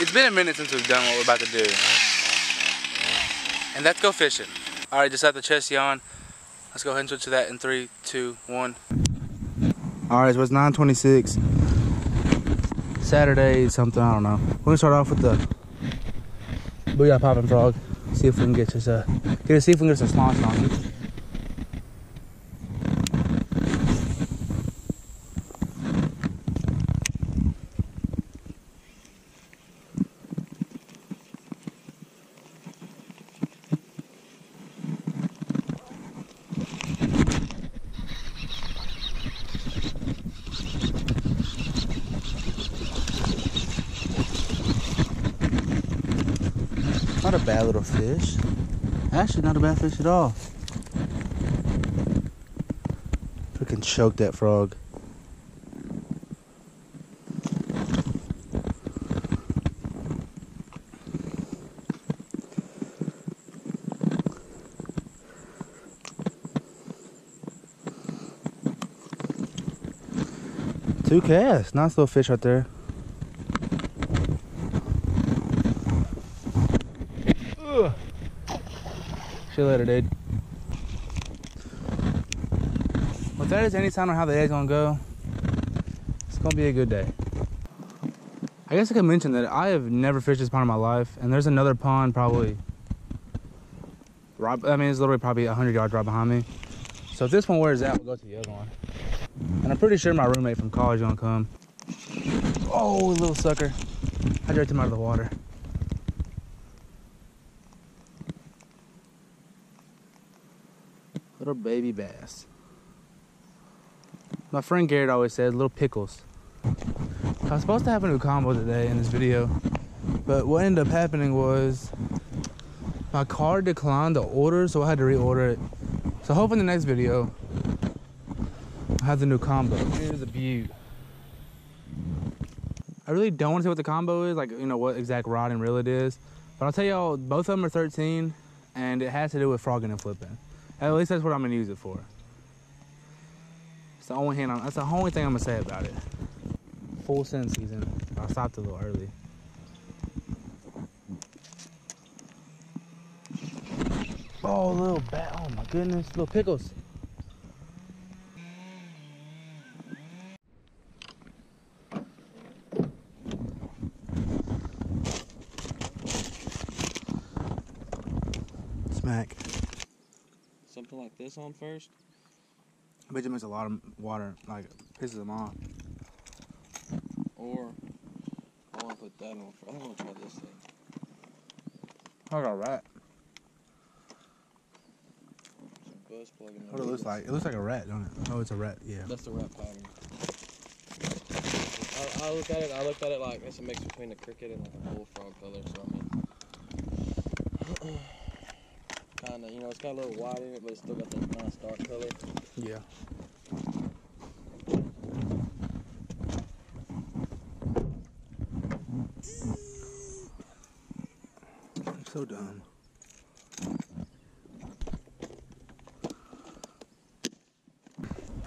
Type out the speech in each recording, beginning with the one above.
it's been a minute since we've done what we're about to do. And let's go fishing. All right, just have the chest yawn. Let's go ahead and switch to that in three, two, one. All right, so it's 9:26. Saturday, something I don't know. We're gonna start off with the booyah popping frog. See if we can get us uh, a get see if we can get some small on it. Bad little fish. Actually, not a bad fish at all. Freaking choke that frog. Two casts. Nice little fish right there. See you later, dude. If that is any sign on how the day's gonna go, it's gonna be a good day. I guess I could mention that I have never fished this pond in my life, and there's another pond probably. Right, I mean, it's literally probably 100 yards right behind me. So if this one wears out, we'll go to the other one. And I'm pretty sure my roommate from college gonna come. Oh, little sucker. I dragged him out of the water. Little baby bass. My friend Garrett always said little pickles. I was supposed to have a new combo today in this video, but what ended up happening was my car declined the order, so I had to reorder it. So hopefully in the next video, I have the new combo. Here's a beaut. I really don't want to say what the combo is, like you know what exact rod and reel it is, but I'll tell y'all both of them are 13, and it has to do with frogging and flipping. At least that's what I'm gonna use it for. It's the only hand. I'm, that's the only thing I'm gonna say about it. Full send season. I stopped a little early. Oh, little bat. Oh my goodness, little pickles. Smack. Something like this on first. I bet you makes a lot of water, like pisses them off. Or I want to put that on first. I want to try this thing. I got a rat. Some buzz plug in there. What it looks like? It looks like a rat, don't it? Oh, it's a rat. Yeah. That's the rat pattern. I, I look at it. I looked at it like it's a mix between a cricket and like a bullfrog color. So I mean, kind of, you know, it's got a little white in it, but it's still got that nice dark color. Yeah. I'm so dumb.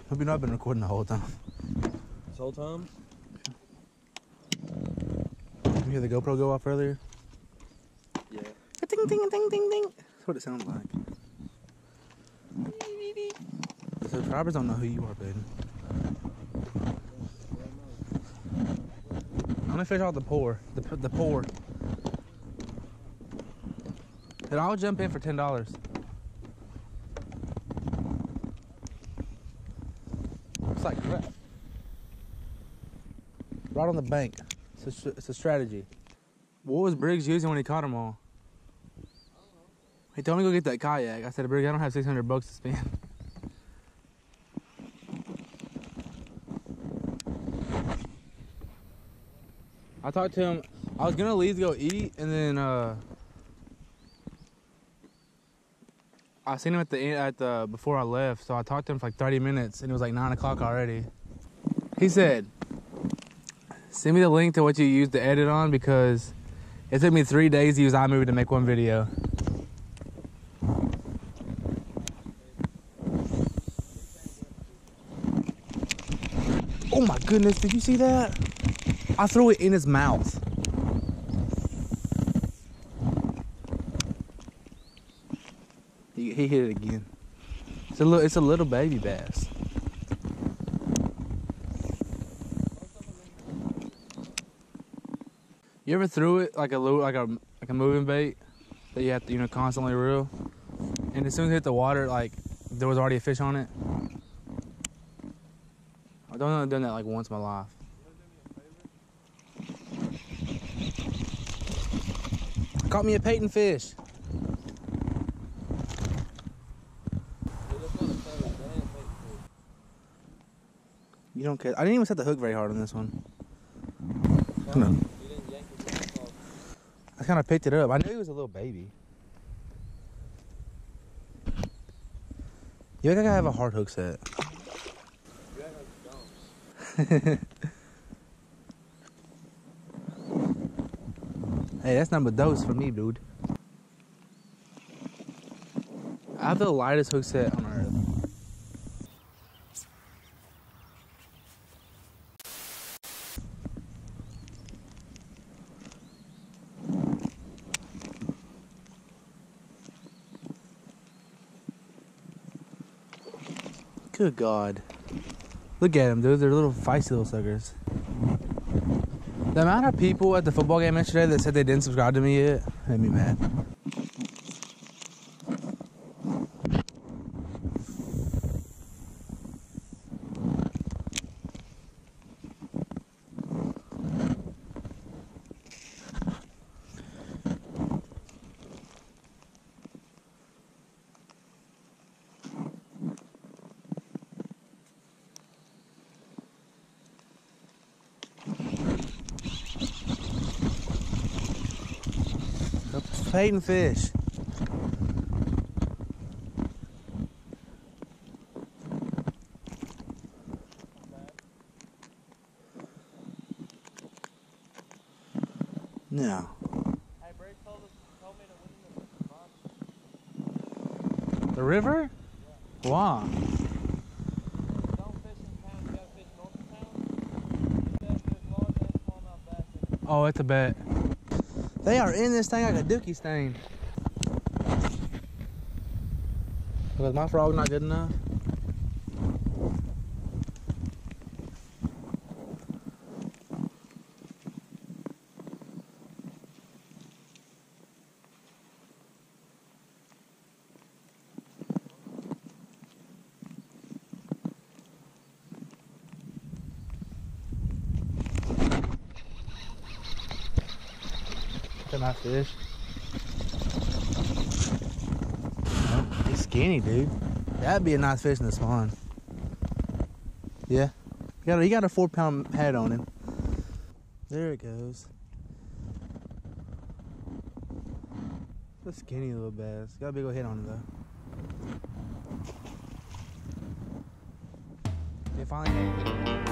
Hope you know I've been recording the whole time. This whole time. You hear the GoPro go off earlier? Yeah. Ding ding ding ding ding. That's what it sounds like. The subscribers don't know who you are, baby. I'm gonna fish out the pour. The the pour. And I'll jump in for ten dollars. It's like crap. Right on the bank. It's a, it's a strategy. What was Briggs using when he caught them all? He told me to go get that kayak. I said, Briggs, I don't have 600 bucks to spend. I talked to him. I was gonna leave to go eat, and then uh, I seen him at the end- at the before I left. So I talked to him for like 30 minutes, and it was like nine o'clock already. He said, "Send me the link to what you used to edit on because it took me three days to use iMovie to make one video." Oh my goodness, did you see that? I threw it in his mouth. He, he hit it again. It's a little, it's a little baby bass. You ever threw it like a like a like a moving bait that you have to you know constantly reel, and as soon as it hit the water, like there was already a fish on it. I don't know. I've done that like once in my life. Caught me a Peyton fish. Dude, that's not a toad, that ain't a bait fish. You don't care. I didn't even set the hook very hard on this one. No. No. You didn't yank it back off. I kind of picked it up. I knew he was a little baby. You think I have a hard hook set? You act like you don't. Hey, that's number dose for me, dude. I have the lightest hook set on earth. Good God. Look at them, dude. They're little feisty little suckers. The amount of people at the football game yesterday that said they didn't subscribe to me yet made me mad. Peyton fish. No. Hey, told, us, told the The river? In it. Oh, it's a bet. They are in this thing like a dookie stain. Was my frog not good enough? A nice fish. Oh, he's skinny, dude. That'd be a nice fish in the spawn. Yeah. He got a, he got a four pound head on him. There it goes. A skinny little bass. Got a big old head on him though. They finally